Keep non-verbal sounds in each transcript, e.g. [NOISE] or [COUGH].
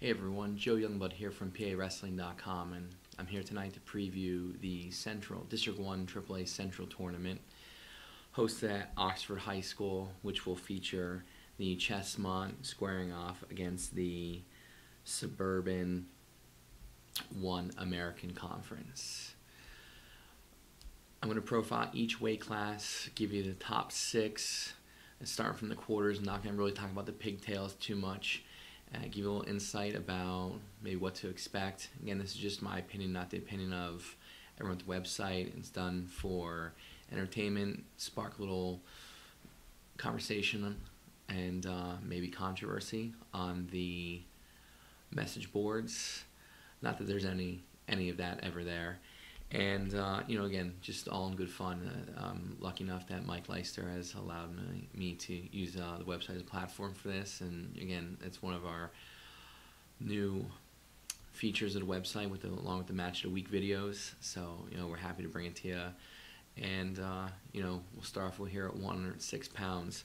Hey everyone, Joe Youngblood here from PAWrestling.com, and I'm here tonight to preview the Central District 1 AAA Central Tournament hosted at Oxford High School, which will feature the Chesmont squaring off against the Suburban 1 American Conference. I'm going to profile each weight class, give you the top six, and start from the quarters. I'm not going to really talk about the pigtails too much uh, give you a little insight about maybe what to expect. Again, this is just my opinion, not the opinion of everyone's website. It's done for entertainment, spark a little conversation and uh, maybe controversy on the message boards. Not that there's any any of that ever there. And uh, you know, again, just all in good fun. Uh, I'm lucky enough that Mike Leister has allowed me, me to use uh, the website as a platform for this. And again, it's one of our new features of the website with the, along with the match of the week videos. So you know, we're happy to bring it to you. And uh, you know, we'll start off here at 106 pounds.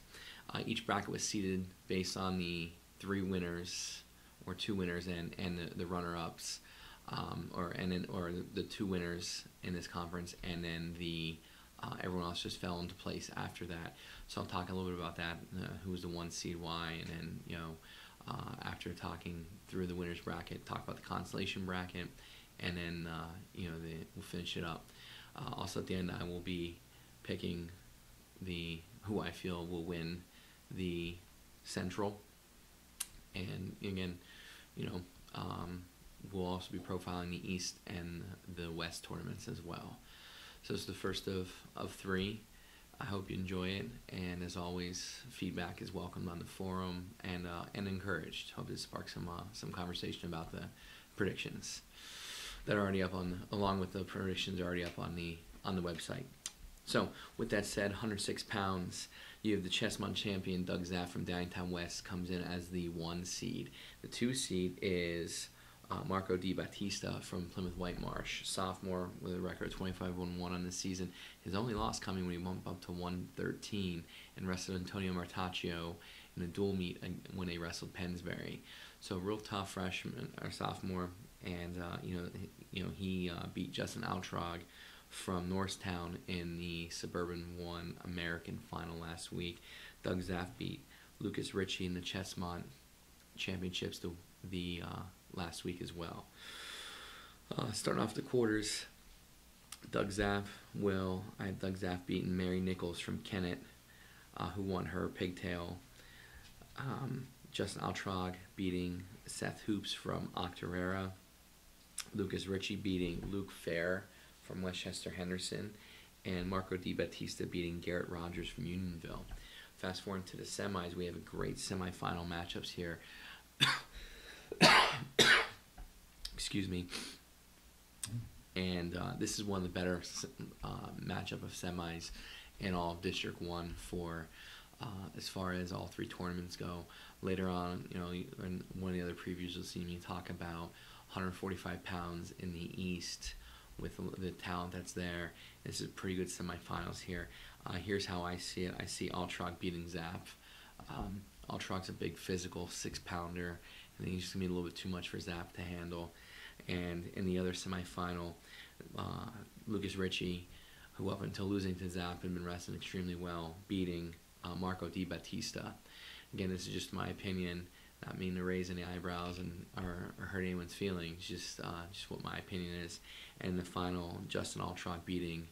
Uh, each bracket was seeded based on the three winners or two winners and and the, the runner ups um, or and then or the two winners in this conference, and then the uh, everyone else just fell into place after that. So I'll talk a little bit about that. Uh, who was the one seed, why, and then you know uh, after talking through the winners bracket, talk about the consolation bracket, and then uh, you know the, we'll finish it up. Uh, also at the end, I will be picking the who I feel will win the central, and again, you know. Um, we'll also be profiling the East and the West tournaments as well. So it's the first of, of three. I hope you enjoy it, and as always, feedback is welcomed on the forum and uh, and encouraged. Hope it sparks some uh, some conversation about the predictions that are already up on, along with the predictions already up on the on the website. So, with that said, 106 pounds. You have the Chesmont champion Doug Zaff from Downingtown West comes in as the one seed. The two seed is uh, Marco Di Battista from Plymouth Whitemarsh, sophomore with a record of 25 1 1 on the season. His only loss coming when he bumped up to 113 and wrestled Antonio Martaccio in a dual meet when they wrestled Pennsbury. So real tough freshman or sophomore, and uh, you know you know he uh, beat Justin Altrog from Norristown in the Suburban One American final last week. Doug Zaff beat Lucas Ritchie in the Chesmont Championships the the uh, last week as well. Uh, starting off the quarters, Doug Zaff will. I have Doug Zaff beating Mary Nichols from Kennett, uh, who won her pigtail. Um, Justin Altrog beating Seth Hoops from Octorara. Lucas Ritchie beating Luke Fair from Westchester Henderson. And Marco Di Battista beating Garrett Rogers from Unionville. Fast forward to the semis, we have a great semifinal matchups here. [COUGHS] [COUGHS] Excuse me. And uh, this is one of the better uh, matchup of semis in all of District One for uh, as far as all three tournaments go. Later on, you know, in one of the other previews, you'll see me talk about 145 pounds in the East with the talent that's there. This is pretty good semifinals here. Uh, here's how I see it. I see Altrog beating Zaff. Um, a big physical six pounder. I think he's just gonna be a little bit too much for Zaff to handle. And in the other semifinal, uh, Lucas Ritchie, who up until losing to Zaff had been wrestling extremely well, beating uh, Marco Di Battista. Again, this is just my opinion. Not meaning to raise any eyebrows and or, or hurt anyone's feelings. Just uh, just what my opinion is. And the final, Justin Altrog beating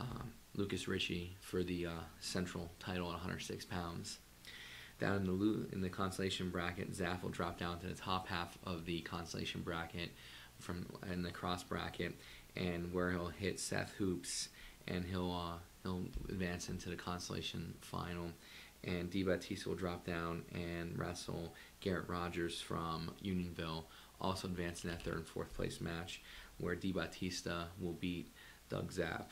uh, Lucas Ritchie for the uh, central title at 106 pounds down in the in the consolation bracket, Zaff will drop down to the top half of the consolation bracket from in the cross bracket, and where he'll hit Seth Hoops, and he'll uh, he'll advance into the consolation final. And Di Battista will drop down and wrestle Garrett Rogers from Unionville, also advance in that third and fourth place match, where Di Battista will beat Doug Zaff.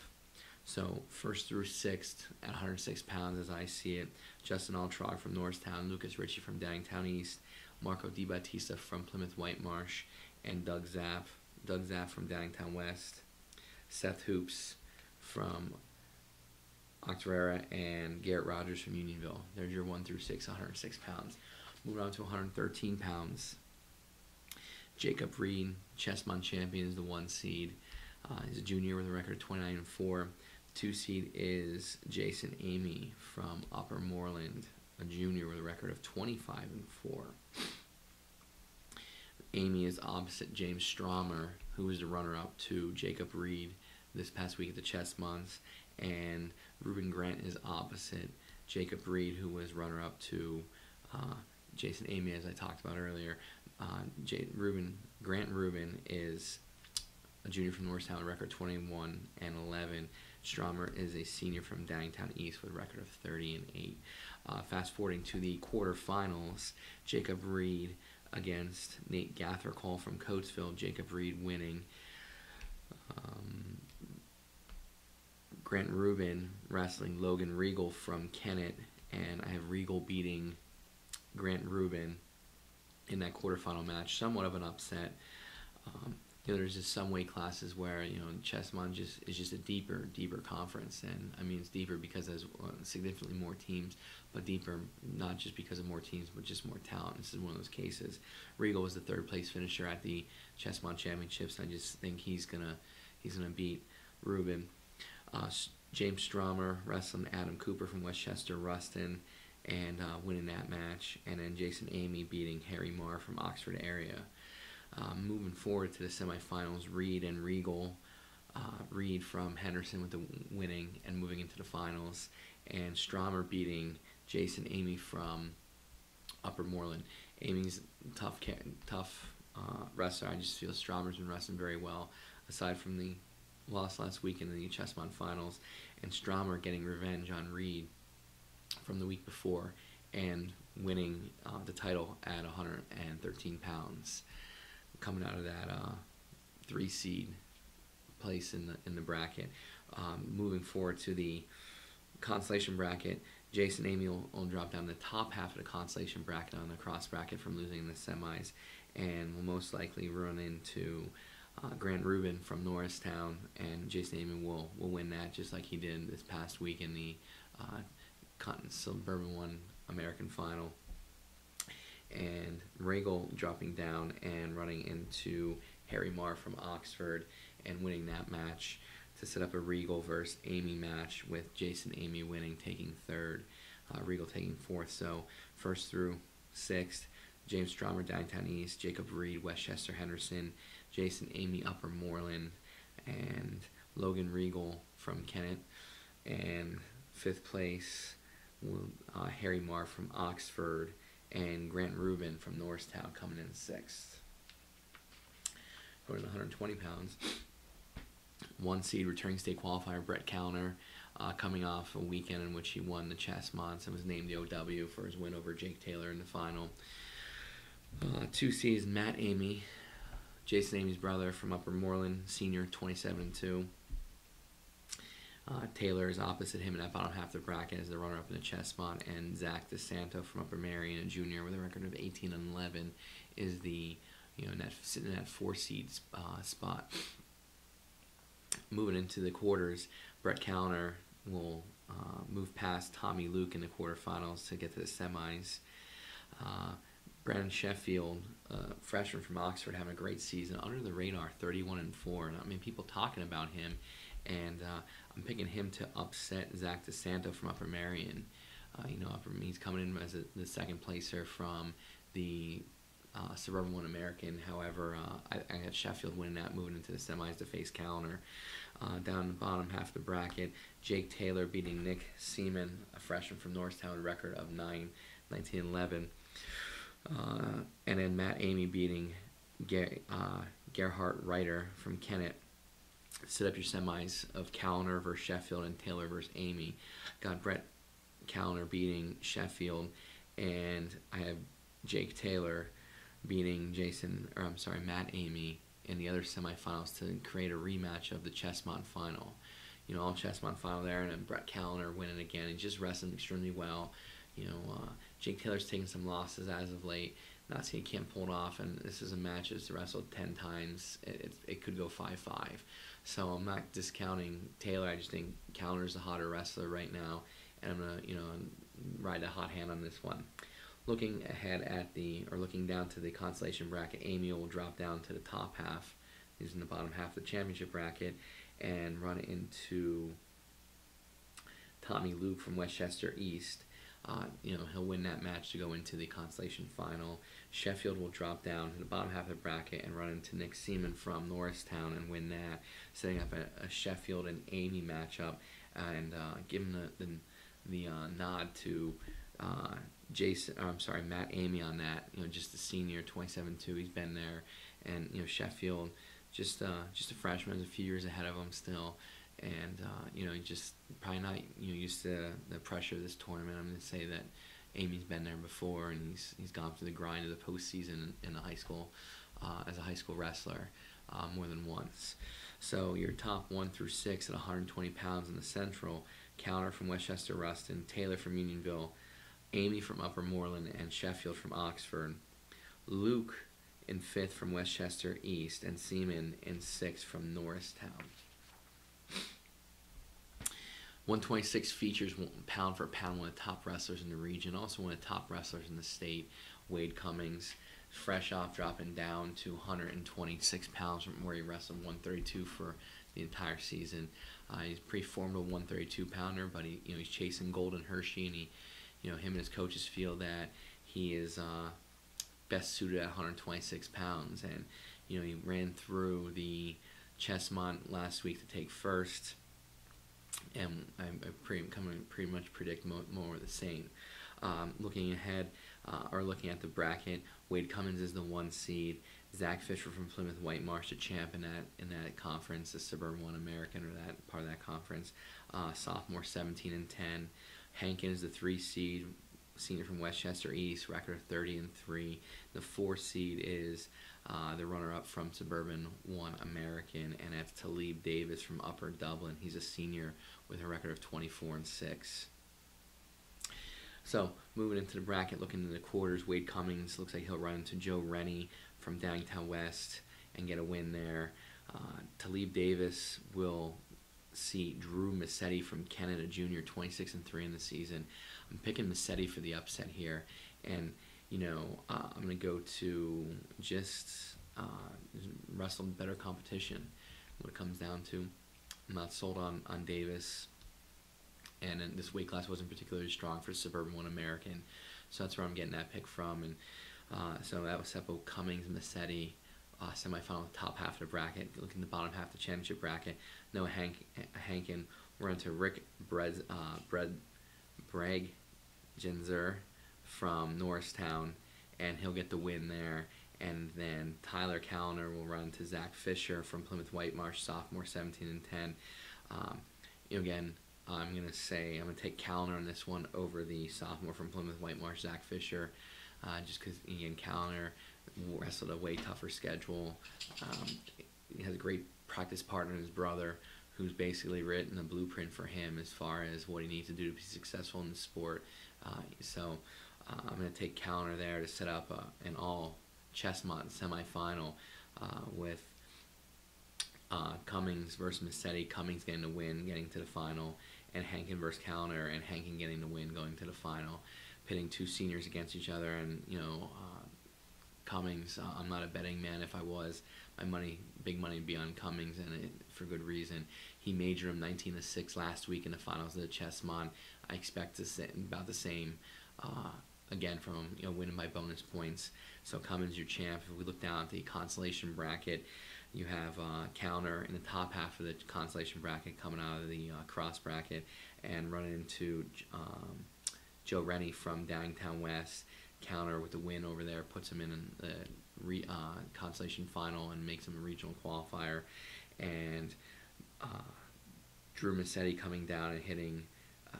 So first through sixth at 106 pounds, as I see it, Justin Altrog from Norristown, Lucas Ritchie from Downingtown East, Marco Di Battista from Plymouth White Marsh, and Doug Zaff, Doug Zaff from Downingtown West, Seth Hoops from Octorara, and Garrett Rogers from Unionville. There's your one through six, 106 pounds. Moving on to 113 pounds. Jacob Reed, Chessmont champion, is the one seed. Uh, he's a junior with a record of 29 and 4. Two seed is Jason Amy from Upper Moreland, a junior with a record of 25 and 4. Amy is opposite James Stromer, who was the runner up to Jacob Reed this past week at the Chessmonts, and Ruben Grant is opposite Jacob Reed, who was runner up to uh, Jason Amy, as I talked about earlier. Uh, J- Ruben Grant Ruben is a junior from Norristown, record 21 and 11. Stromer is a senior from Downingtown East with a record of 30 and 8. Uh, fast forwarding to the quarterfinals, Jacob Reed against Nate Gathercall from Coatesville. Jacob Reed winning. Um, Grant Rubin wrestling Logan Regal from Kennett, and I have Regal beating Grant Rubin in that quarterfinal match. Somewhat of an upset. Um, you know, there's just some weight classes where you know Chessmont just is just a deeper, deeper conference, and I mean it's deeper because there's uh, significantly more teams, but deeper not just because of more teams, but just more talent. This is one of those cases. Regal was the third place finisher at the Chessmont Championships. I just think he's gonna he's gonna beat Rubin. Uh, James Stromer wrestling Adam Cooper from Westchester Rustin and uh, winning that match, and then Jason Amy beating Harry Marr from Oxford area. Um, moving forward to the semifinals, Reed and Regal. Uh, Reed from Henderson with the winning and moving into the finals, and Stromer beating Jason Amy from Upper Moreland. Amy's tough, tough uh, wrestler. I just feel Stromer's been wrestling very well, aside from the loss last week in the Chessmont finals, and Stromer getting revenge on Reed from the week before and winning uh, the title at 113 pounds coming out of that uh, three seed place in the in the bracket. Um, moving forward to the consolation bracket, Jason Amy will, will, drop down the top half of the consolation bracket on the cross bracket from losing in the semis, and will most likely run into uh, Grant Rubin from Norristown, and Jason Amy will will win that just like he did this past week in the uh, Suburban One American Final and Regal dropping down and running into Harry Marr from Oxford and winning that match to set up a Regal versus Amy match with Jason Amy winning, taking third, uh, Regal taking fourth. So first through sixth, James Stromer Downingtown East, Jacob Reed Westchester Henderson, Jason Amy Upper Moreland, and Logan Regal from Kennett, and fifth place uh, Harry Marr from Oxford and Grant Rubin from Norristown coming in sixth. Going to 120 pounds. One seed returning state qualifier Brett Callner, uh, coming off a weekend in which he won the Chessmonts and was named the OW for his win over Jake Taylor in the final. Uh, two seeds Matt Amy, Jason Amy's brother from Upper Moreland, senior, 27 and 2. Uh, Taylor is opposite him in that bottom half of the bracket as the runner-up in the Chessmont, and Zach DeSanto from Upper Merion, a junior with a record of 18 and 11, is the you know net, sitting in that four seed uh, spot. Moving into the quarters, Brett Callner will uh, move past Tommy Luke in the quarterfinals to get to the semis. Uh, Brandon Sheffield, uh, freshman from Oxford, having a great season under the radar, 31 and 4. And I mean, people talking about him and uh, I'm picking him to upset Zach DeSanto from Upper Merion. Uh, you know, Upper he's coming in as a, the second placer from the uh, Suburban One American. However, uh, I, I had Sheffield winning that, moving into the semis to face Callner. Uh, down the bottom half of the bracket, Jake Taylor beating Nick Seaman, a freshman from Norristown, record of 9, 19 11. Uh, and then Matt Amy beating Ger- uh, Gerhard Reiter from Kennett, set up your semis of Callner versus Sheffield and Taylor versus Amy. Got Brett Callner beating Sheffield, and I have Jake Taylor beating Jason, or I'm sorry, Matt Amy in the other semifinals to create a rematch of the Chessmont final. You know, all Chessmont final there, and then Brett Callner winning again. He just wrestled extremely well. You know, uh, Jake Taylor's taken some losses as of late. Not saying he can't pull it off, and this is a match that's wrestled 10 times. It, it, it could go 5 5. So I'm not discounting Taylor. I just think Callner's the hotter wrestler right now, and I'm gonna you know ride a hot hand on this one. looking ahead at the, or looking down to the consolation bracket, Amy will drop down to the top half, he's in the bottom half of the championship bracket, and run into Tommy Luke from Westchester East. Uh, you know, he'll win that match to go into the consolation final. Sheffield will drop down to the bottom half of the bracket and run into Nick Seaman from Norristown and win that, setting up a, a Sheffield and Amy matchup and uh, giving the, the, the uh, nod to uh, Jason, I'm sorry, Matt Amy on that. You know, just a senior, 27-2. He's been there, and you know Sheffield, just uh, just a freshman, a few years ahead of him still, and uh, you know just probably not you know used to the pressure of this tournament. I'm going to say that Amy's been there before, and he's he's gone through the grind of the postseason in, the high school uh, as a high school wrestler uh, more than once. So your top one through six at 120 pounds in the Central. Counter from Westchester Rustin, Taylor from Unionville, Amy from Upper Moreland, and Sheffield from Oxford. Luke in fifth from Westchester East, and Seaman in sixth from Norristown. 126 features pound for pound one of the top wrestlers in the region, also one of the top wrestlers in the state, Wade Cummings, fresh off dropping down to 126 pounds from where he wrestled 132 for the entire season. Uh, he's a pretty formidable 132 pounder, but he, you know, he's chasing Golden Hershey, and he you know, him and his coaches feel that he is uh, best suited at 126 pounds. And, you know, he ran through the Chesmont last week to take first. And I, I pretty, pretty much predict more, more of the same. Um, looking ahead, uh, or looking at the bracket, Wade Cummings is the one seed. Zach Fisher from Plymouth White Marsh, the champ in that in that conference, the Suburban One American or that part of that conference. Uh, sophomore, 17 and 10. Hankin is the three seed, senior from Westchester East, record of 30 and three. The four seed is uh, the runner-up from Suburban One American, and that's Talib Davis from Upper Dublin. He's a senior with a record of 24 and six. So moving into the bracket, looking into the quarters, Wade Cummings looks like he'll run into Joe Rennie from Downingtown West and get a win there. Uh, Talib Davis will see Drew Massetti from Kennett Junior, 26 and 3 in the season. I'm picking Massetti for the upset here. And, you know, uh, I'm going to go to just uh, wrestle better competition. What it comes down to, I'm not sold on, on Davis. And this weight class wasn't particularly strong for Suburban One American. So that's where I'm getting that pick from. And uh, so that was Seppo Cummings, Massetti, uh, semifinal top half of the bracket. Looking at the bottom half of the championship bracket, Noah Hank, Hankin. We're into Rick Bred, uh, Bred, Bragg Genzer from Norristown, and he'll get the win there. And then Tyler Callender will run to Zach Fisher from Plymouth White Marsh, sophomore, 17 and 10. Um, again, I'm going to say I'm going to take Callender on this one over the sophomore from Plymouth White Marsh, Zach Fisher, uh, just because, again, Callender wrestled a way tougher schedule. Um, he has a great practice partner, his brother, who's basically written a blueprint for him as far as what he needs to do to be successful in the sport. Uh, so uh, I'm going to take Callender there to set up uh, an all Chesmont semifinal uh, with uh, Cummings versus Massetti. Cummings getting the win, getting to the final, and Hankin versus Callender, and Hankin getting the win, going to the final. Pitting two seniors against each other, and you know uh, Cummings. Uh, I'm not a betting man. If I was, my money, big money, would be on Cummings, and it, for good reason. He majored him 19 to six last week in the finals of the Chesmont. I expect to say about the same uh, again from you know winning by bonus points. So Cummings your champ. If we look down at the consolation bracket, you have uh, Counter in the top half of the consolation bracket coming out of the uh, cross bracket and running into um, Joe Rennie from Downingtown West counter with the win over there, puts him in the re, uh, consolation final and makes him a regional qualifier. And uh, Drew Massetti coming down and hitting uh,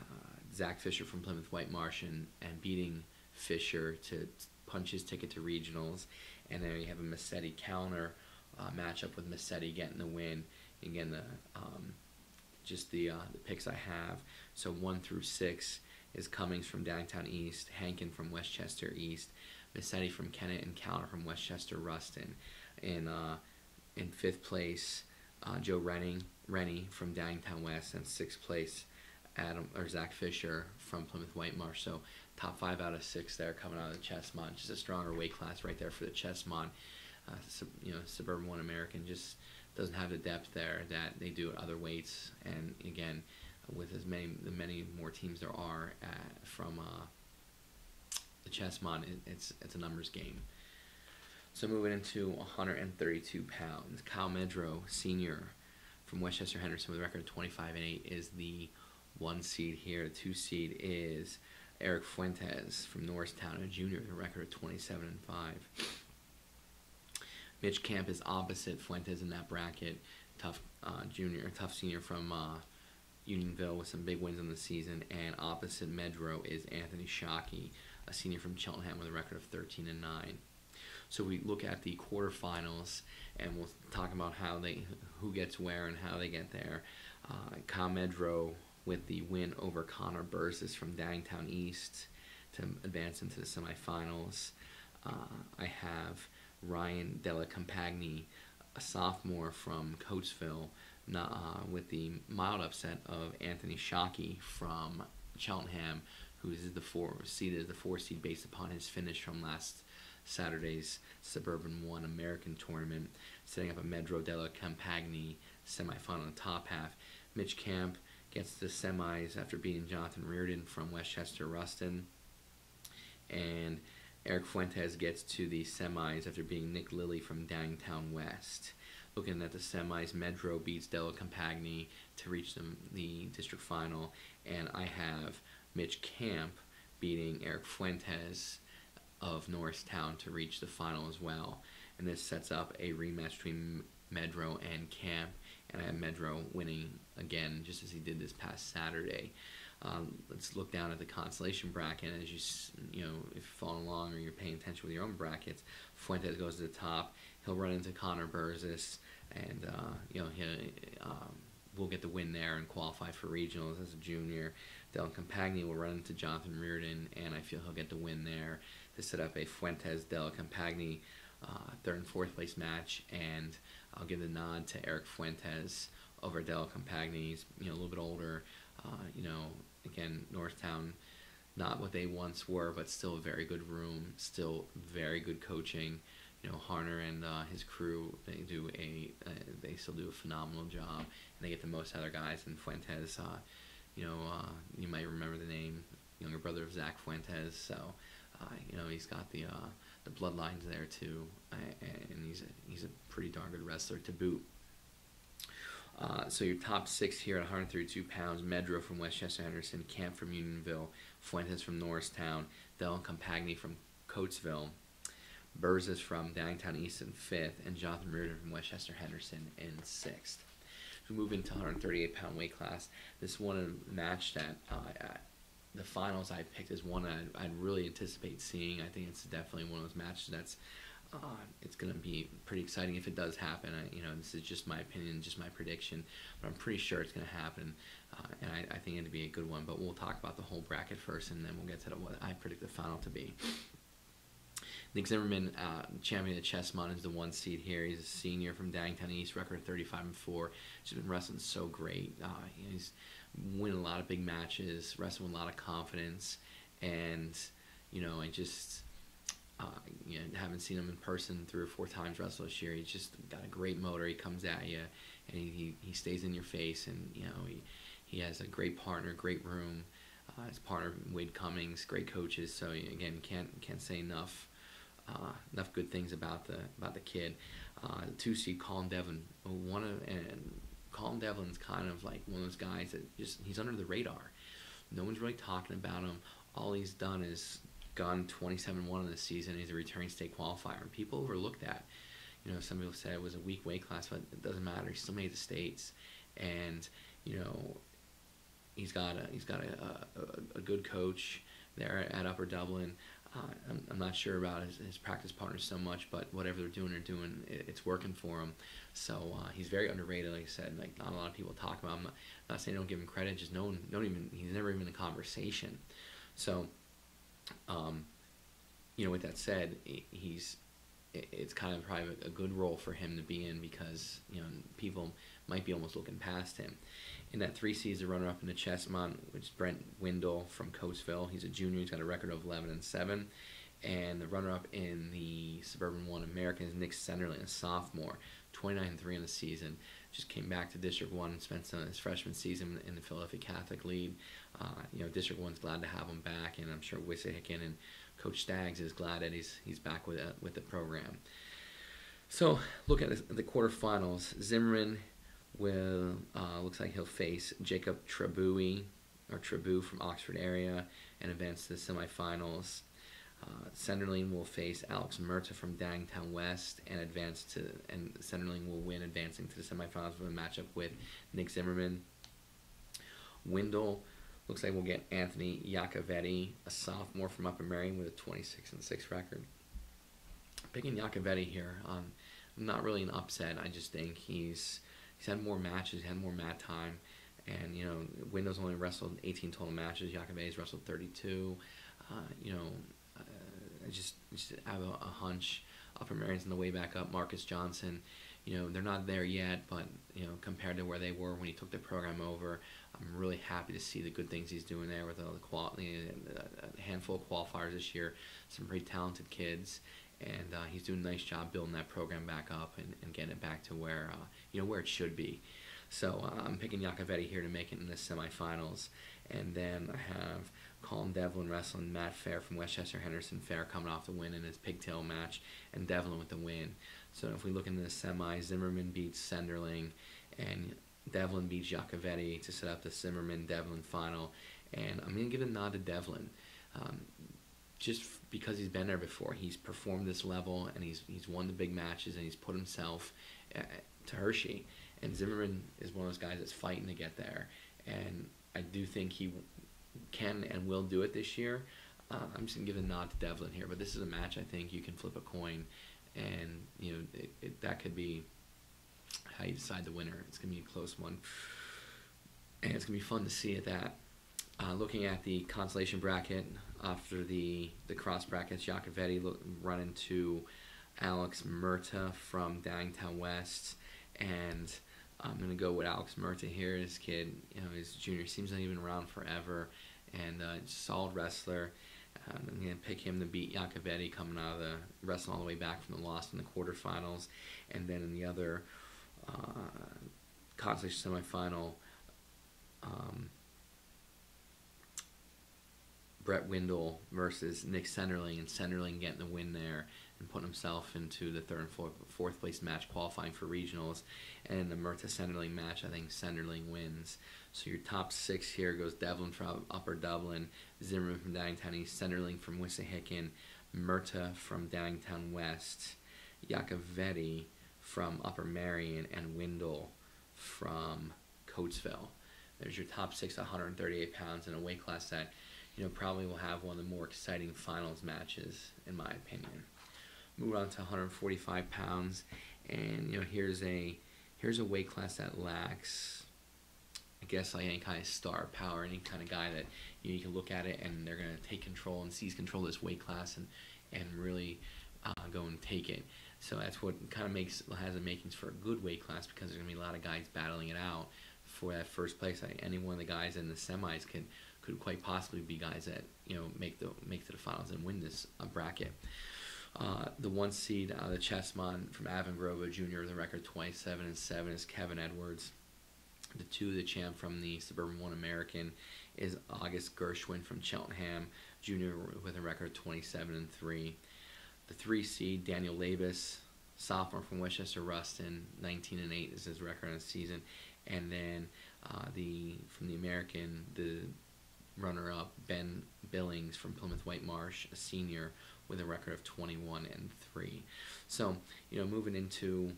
Zach Fisher from Plymouth White Marsh and, and beating Fisher to punch his ticket to regionals. And then we have a Massetti counter uh, matchup with Massetti getting the win. Again, the um, just the uh, the picks I have. So one through six is Cummings from Downingtown East, Hankin from Westchester East, Massetti from Kennett, and Counter from Westchester Rustin. In uh, in fifth place, uh, Joe Renning, Rennie from Downingtown West, and sixth place, Adam or Zach Fisher from Plymouth White Marsh. So top five out of six there coming out of the Chesmont. Just a stronger weight class right there for the Chesmont. Uh, sub, you know, Suburban One American just doesn't have the depth there that they do at other weights. And again, with as many the many more teams there are at, from uh, the Chesmont, it, it's it's a numbers game. So moving into 132 pounds, Kyle Medro, senior from Westchester Henderson with a record of 25 and 8 is the one seed here. The two seed is Eric Fuentes from Norristown, a junior with a record of 27 and 5. Mitch Camp is opposite Fuentes in that bracket. Tough uh, junior, tough senior from uh, Unionville with some big wins on the season. And opposite Medro is Anthony Shockey, a senior from Cheltenham with a record of 13 and 9. So we look at the quarterfinals, and we'll talk about how they, who gets where, and how they get there. Uh, Kyle Medro with the win over Connor Burzis from Downingtown East to advance into the semifinals. Uh, I have Ryan Della Compagni, a sophomore from Coatesville, uh, with the mild upset of Anthony Shockey from Cheltenham, who is the four seed is the four seed based upon his finish from last Saturday's Suburban One American tournament, setting up a Medro della Compagni semifinal top half. Mitch Camp gets to the semis after beating Jonathan Reardon from Westchester Rustin. And Eric Fuentes gets to the semis after beating Nick Lilly from Downingtown West. Looking at the semis, Medro beats Della Compagni to reach the, the district final, and I have Mitch Camp beating Eric Fuentes of Norristown to reach the final as well. And this sets up a rematch between Medro and Camp, and I have Medro winning again, just as he did this past Saturday. Um, let's look down at the consolation bracket. As you you know, if you're following along or you're paying attention with your own brackets, Fuentes goes to the top. He'll run into Connor Burzis, and uh, you know he um, will get the win there and qualify for regionals as a junior. Del Compagni will run into Jonathan Reardon, and I feel he'll get the win there to set up a Fuentes Del Compagni uh, third and fourth place match, and I'll give the nod to Eric Fuentes over Del Compagni. He's you know a little bit older. Uh, you know, again, Norristown, not what they once were, but still a very good room, still very good coaching. You know, Harner and uh, his crew, they do a, uh, they still do a phenomenal job, and they get the most out of their guys. And Fuentes, uh, you know, uh, you might remember the name, younger brother of Zach Fuentes. So, uh, you know, he's got the the bloodlines there too, and he's a, he's a pretty darn good wrestler to boot. Uh, so your top six here at 132 pounds: Medro from Westchester Henderson, Camp from Unionville, Fuentes from Norristown, Del Compagni from Coatesville, Burzis from Downingtown East in fifth, and Jonathan Reardon from Westchester Henderson in sixth. we move into 138 pound weight class. This one match that uh, the finals I picked as one I'd, I'd really anticipate seeing. I think it's definitely one of those matches that's uh, it's going to be pretty exciting if it does happen. I, you know, this is just my opinion, just my prediction, but I'm pretty sure it's going to happen, uh, and I, I, think it'd be a good one. But we'll talk about the whole bracket first, and then we'll get to the, what I predict the final to be. Nick Zimmerman, uh, champion of Chessmont, is the one seed here. He's a senior from Downingtown East, record 35 and 4. He's been wrestling so great. Uh, he's winning a lot of big matches, wrestle with a lot of confidence, and you know, I just uh, you know, haven't seen him in person three or four times wrestle this year. He's just got a great motor. He comes at you, and he, he stays in your face. And you know, he he has a great partner, great room. Uh, his partner Wade Cummings, great coaches. So again, can't can't say enough uh, enough good things about the about the kid. Uh, two seed Colin Devlin, one of and Colin Devlin's kind of like one of those guys that just he's under the radar. No one's really talking about him. All he's done is gone 27-1 in the season. He's a returning state qualifier, and people overlook that. You know, some people said it was a weak weight class, but it doesn't matter. He still made the states, and you know, he's got a he's got a, a, a good coach there at Upper Dublin. Uh, I'm, I'm, not sure about his, his, practice partners so much, but whatever they're doing, they're doing. It, it's working for him. So uh, he's very underrated, like I said. Like not a lot of people talk about him. I'm not, saying don't give him credit, just no one, don't even. He's never even in conversation. So um, you know, with that said, he's it, it's kind of probably a good role for him to be in because you know people might be almost looking past him. In that three seeds, a runner up in the Chessmont, which is Brent Windle from Coatesville. He's a junior. He's got a record of 11 and 7. And the runner up in the Suburban 1 American is Nick Senderling, a sophomore, 29 and 3 in the season. Just came back to District 1 and spent some of his freshman season in the Philadelphia Catholic League. Uh, you know, District 1's glad to have him back, and I'm sure Wissahickon and Coach Staggs is glad that he's, he's back with, uh, with the program. So, look at the quarterfinals. Zimmerman will uh, looks like he'll face Jacob Trabui or Trabu from Oxford area and advance to the semifinals. Uh, will face Alex Murta from Downingtown West and advance to and Senderling will win advancing to the semifinals with a matchup with Nick Zimmerman. Windle looks like we'll get Anthony Iacovetti, a sophomore from Upper Merion with a 26 and 6 record. Picking Iacovetti here, um, not really an upset. I just think he's he's had more matches, he had more mat time, and you know Windle's only wrestled 18 total matches. Iacovetti's wrestled 32. Uh, you know, uh, I just just have a, a hunch. Upper Merion's on the way back up. Marcus Johnson, you know, they're not there yet, but you know, compared to where they were when he took the program over, I'm really happy to see the good things he's doing there with all the quality, a handful of qualifiers this year, some pretty talented kids, and uh, he's doing a nice job building that program back up and, and getting it back to where uh, you know where it should be. So uh, I'm picking Iacovetti here to make it in the semifinals, and then I have Colin Devlin wrestling Matt Fair from Westchester Henderson Fair coming off the win in his pigtail match, and Devlin with the win. So if we look in the semi, Zimmerman beats Senderling, and Devlin beats Iacovetti to set up the Zimmerman Devlin final. And I'm to give a nod to Devlin. Um, just because he's been there before, he's performed this level and he's he's won the big matches and he's put himself uh, to Hershey. And Zimmerman is one of those guys that's fighting to get there. And I do think he can and will do it this year. Uh, I'm just gonna give a nod to Devlin here, but this is a match I think you can flip a coin, and you know it, it, that could be how you decide the winner. It's gonna be a close one, and it's gonna be fun to see at that. Uh, looking at the consolation bracket after the the cross brackets, Iacovetti look, run into Alex Murta from Downingtown West, and I'm gonna go with Alex Murta here. This kid, you know, his junior seems like he's been around forever, and uh, solid wrestler. Um, I'm gonna pick him to beat Iacovetti coming out of the wrestling all the way back from the loss in the quarterfinals, and then in the other uh, consolation semifinal, um, Brett Windle versus Nick Senderling, and Senderling getting the win there and putting himself into the third and fourth, fourth place match, qualifying for regionals. And in the Murta Senderling match, I think Senderling wins. So your top six here goes Devlin from Upper Dublin, Zimmerman from Downingtown East, Senderling from Wissahickon, Murta from Downingtown West, Iacovetti from Upper Merion, and Windle from Coatesville. There's your top six 138 pounds in a weight class that you know probably will have one of the more exciting finals matches in my opinion. Move on to 145 pounds, and you know here's a here's a weight class that lacks I guess like any kind of star power, any kind of guy that you, know, you can look at it and they're gonna take control and seize control of this weight class and and really uh, go and take it. So that's what kind of makes has the makings for a good weight class because there's gonna be a lot of guys battling it out for that first place. I, any one of the guys in the semis could could quite possibly be guys that you know make the make to the finals and win this uh, bracket. Uh, the one seed of the Chessmont from Avon Grove, junior, the record 27 and 7 is Kevin Edwards. The two, the champ from the Suburban One American, is August Gershwin from Cheltenham, junior with a record 27 and 3. The three seed, Daniel Labus, sophomore from Westchester Rustin, 19 and 8 is his record on the season. And then uh, the from the American, the runner-up Ben Billings from Plymouth White Marsh, a senior with a record of 21 and 3. So, you know, moving into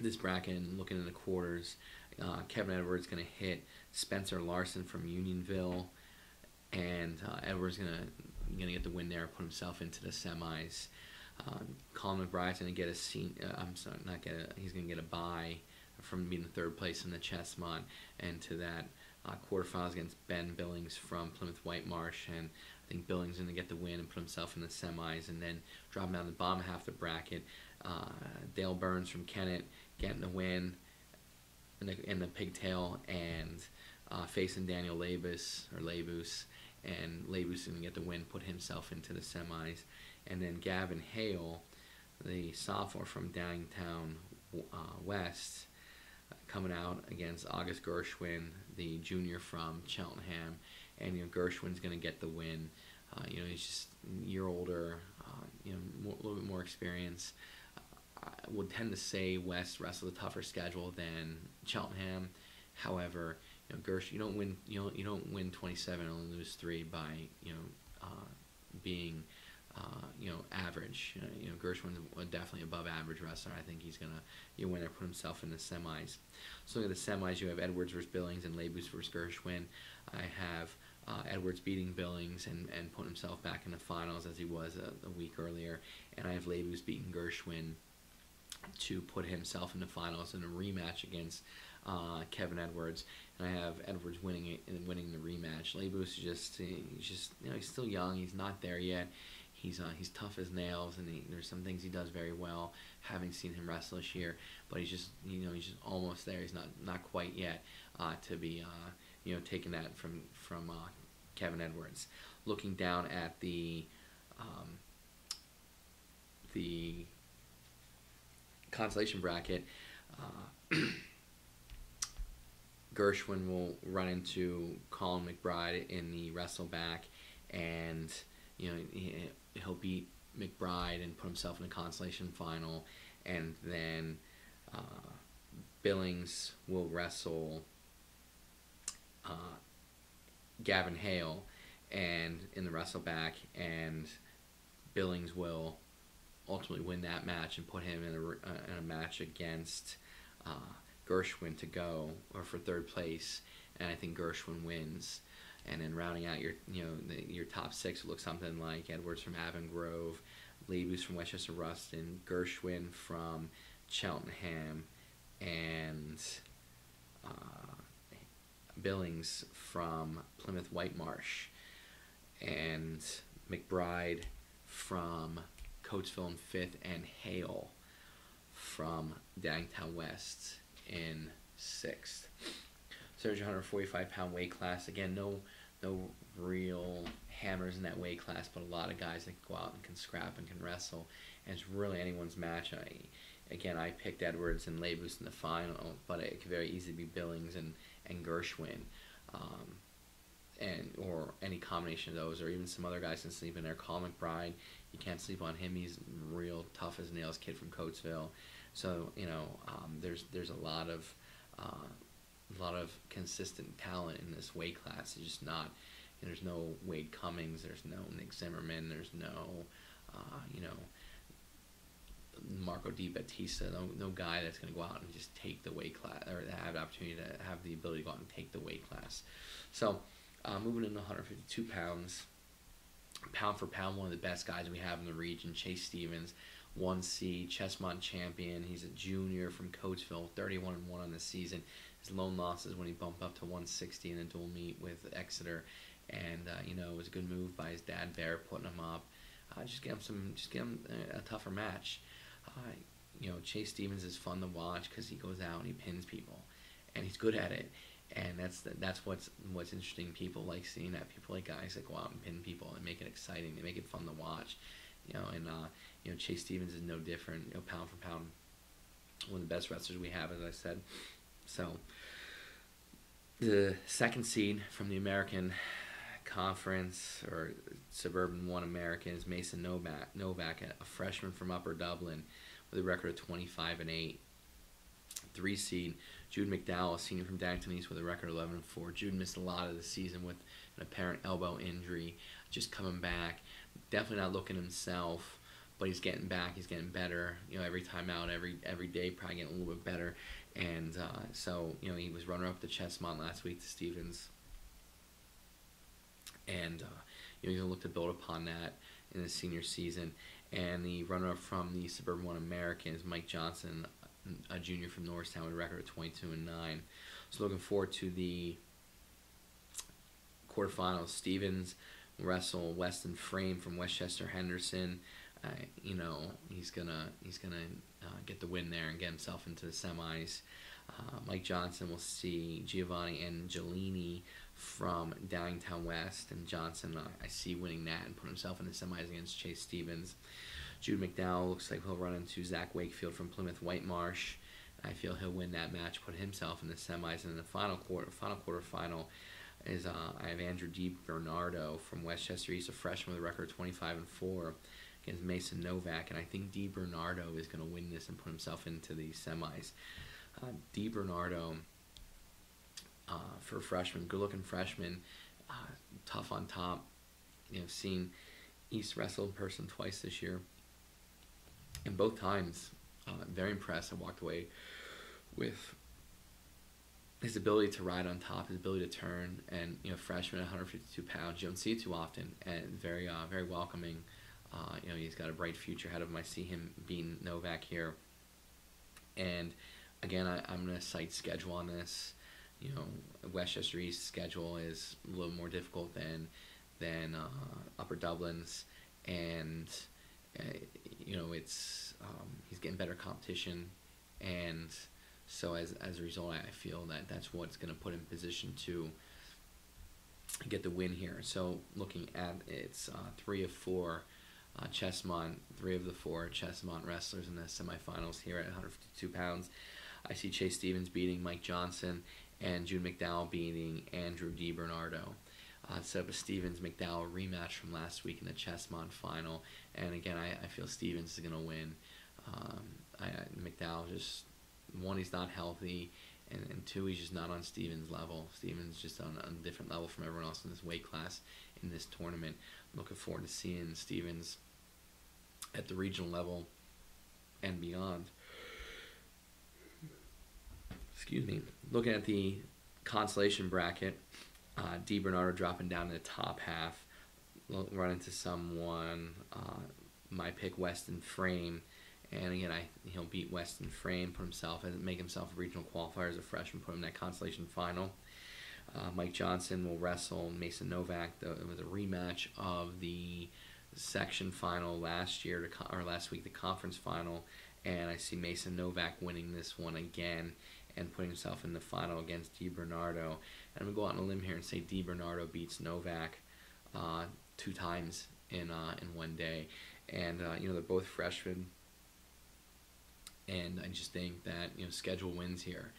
this bracket and looking at the quarters, uh, Kevin Edwards going to hit Spencer Larson from Unionville, and uh, Edwards going to going to get the win there, put himself into the semis. Um, Colin McBride's going to get a scene. Uh, I'm sorry, not get a. He's going to get a bye from being in third place in the Chessmont, and to that uh, quarterfinals against Ben Billings from Plymouth White Marsh, and I think Billings is going to get the win and put himself in the semis, and then dropping down the bottom half of the bracket. Uh, Dale Burns from Kennett getting the win in the, in the pigtail and uh, facing Daniel Labus or Labus, and Labus is going to get the win, put himself into the semis, and then Gavin Hale, the sophomore from Downingtown uh, West, coming out against August Gershwin, the junior from Cheltenham, and you know Gershwin's going to get the win. Uh, you know he's just a year older, uh, you know more, a little bit more experience. I would tend to say West wrestled a tougher schedule than Cheltenham. However, you know Gersh, you don't win you don't you don't win 27 and only lose three by you know uh, being uh, you know, average. Uh, you know, Gershwin's definitely above average wrestler. I think he's gonna you know, win or put himself in the semis. So look at the semis. You have Edwards versus Billings and Labus versus Gershwin. I have uh, Edwards beating Billings and, and putting himself back in the finals as he was a, a week earlier, and I have Labus beating Gershwin to put himself in the finals in a rematch against uh, Kevin Edwards, and I have Edwards winning it and winning the rematch. Labus is just he's just you know he's still young, he's not there yet. He's uh, he's tough as nails, and he, there's some things he does very well. Having seen him wrestle this year, but he's just you know he's just almost there. He's not not quite yet uh, to be uh, you know taking that from from uh, Kevin Edwards. Looking down at the um, the consolation bracket, uh, [CLEARS THROAT] Gershwin will run into Colin McBride in the wrestle back, and you know he'll beat McBride and put himself in a consolation final, and then uh, Billings will wrestle uh, Gavin Hale, and in the wrestle back, and Billings will ultimately win that match and put him in a, uh, in a match against uh, Gershwin to go or for third place, and I think Gershwin wins and then rounding out your you know the, your top six would look something like Edwards from Avon Grove, Labus from Westchester Rustin, Gershwin from Cheltenham, and uh, Billings from Plymouth Whitemarsh, and McBride from Coatesville in fifth, and Hale from Downingtown West in sixth. Surge 145 pound weight class. Again, no no real hammers in that weight class, but a lot of guys that go out and can scrap and can wrestle. And it's really anyone's match. I, again, I picked Edwards and Labus in the final, but it could very easily be Billings and, and Gershwin. Um, and or any combination of those, or even some other guys can sleep in there. Colin McBride, you can't sleep on him. He's real tough as nails kid from Coatesville. So you know, um, there's there's a lot of uh, a lot of consistent talent in this weight class. It's just not. there's no Wade Cummings. There's no Nick Zimmerman. There's no, uh, you know, Marco Di Battista. No, no guy that's going to go out and just take the weight class or have the opportunity to have the ability to go out and take the weight class. So, uh, moving into 152 pounds, pound for pound, one of the best guys we have in the region, Chase Stevens. 1C Chessmont champion. He's a junior from Coatesville, 31 and 1 on the season his lone losses when he bumped up to 160 in a dual meet with Exeter, and uh, you know it was a good move by his dad Bear putting him up. Uh, just get him some, just get him a, tougher match. Uh, you know Chase Stevens is fun to watch because he goes out and he pins people, and he's good at it. And that's the, that's what's what's interesting. People like seeing that. People like guys that go out and pin people and make it exciting. They make it fun to watch. You know, and uh, you know Chase Stevens is no different. You know, pound for pound, one of the best wrestlers we have, as I said. So, the second seed from the American Conference or Suburban One Americans, Mason Novak, Novak, a freshman from Upper Dublin, with a record of 25 and 8. Three seed, Jude McDowell, senior from Downingtown East, with a record of 11 and 4. Jude missed a lot of the season with an apparent elbow injury, just coming back. Definitely not looking himself but he's getting back. He's getting better. You know, every time out, every every day, probably getting a little bit better. And uh, so, you know, he was runner up to Chessmont last week to Stevens, and uh, you know he's gonna look to build upon that in his senior season. And the runner up from the Suburban One American is Mike Johnson, a junior from Norristown with a record of 22 and nine. So looking forward to the quarterfinals. Stevens wrestle Weston Frame from Westchester Henderson. Uh, you know he's gonna he's gonna uh, get the win there and get himself into the semis. Uh, Mike Johnson will see Giovanni Angelini from Downingtown West, and Johnson uh, I see winning that and put himself in the semis against Chase Stevens. Jude McDowell looks like he'll run into Zach Wakefield from Plymouth Whitemarsh. I feel he'll win that match, put himself in the semis, and in the final quarter, final quarterfinal is uh, I have Andrew D. Bernardo from Westchester East, a freshman with a record of 25 and four, against Mason Novak, and I think DiBernardo is going to win this and put himself into the semis. Uh, DiBernardo, uh, for a freshman, good-looking freshman, uh, tough on top. You know, seen East wrestle in person twice this year, and both times, uh, very impressed. I walked away with his ability to ride on top, his ability to turn, and you know, freshman, 152 pounds, you don't see it too often, and very, uh, very welcoming. Uh, you know, he's got a bright future ahead of him. I see him being Novak here, and again, I, I'm gonna cite schedule on this. You know, Westchester East schedule is a little more difficult than than uh, Upper Dublin's, and uh, you know, it's um, he's getting better competition, and so as as a result, I feel that that's what's going to put him in position to get the win here. So looking at it's uh, three of four uh, Chesmont, three of the four Chesmont wrestlers in the semifinals here at 152 pounds. I see Chase Stevens beating Mike Johnson and Jude McDowell beating Andrew DiBernardo. Uh, up a Stevens McDowell rematch from last week in the Chesmont final, and again, I, I feel Stevens is gonna win. Um, I, McDowell just one, he's not healthy, and, and two, he's just not on Stevens' level. Stevens just on, on a different level from everyone else in this weight class in this tournament. I'm looking forward to seeing Stevens at the regional level and beyond. Excuse me. Looking at the consolation bracket, uh, DiBernardo dropping down in the top half. Run into someone, uh, my pick Weston Frame and again, I he'll beat Weston Frame, put himself and make himself a regional qualifier as a freshman, put him in that consolation final. Uh, Mike Johnson will wrestle Mason Novak. The, it was a rematch of the section final last year to, or last week, the conference final, and I see Mason Novak winning this one again and putting himself in the final against DiBernardo. And I'm gonna go out on a limb here and say DiBernardo beats Novak uh, two times in uh, in one day, and uh, you know they're both freshmen and I just think that you know schedule wins here,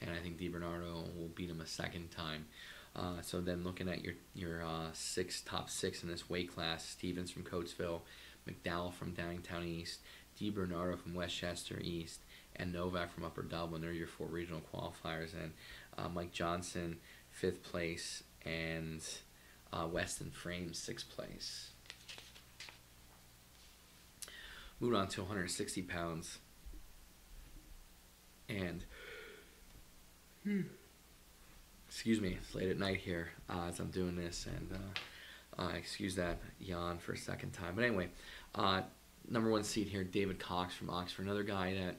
and I think DiBernardo will beat him a second time. Uh, so then looking at your your uh, six top six in this weight class: Stevens from Coatesville, McDowell from Downingtown East, DiBernardo from Westchester East, and Novak from Upper Dublin. They're your four regional qualifiers, and uh, Mike Johnson fifth place, and uh, Weston Frame sixth place. Moved on to 160 pounds and hmm, excuse me, it's late at night here uh, as I'm doing this, and uh, uh, excuse that yawn for a second time. But anyway, uh, number one seed here, David Cox from Oxford, another guy that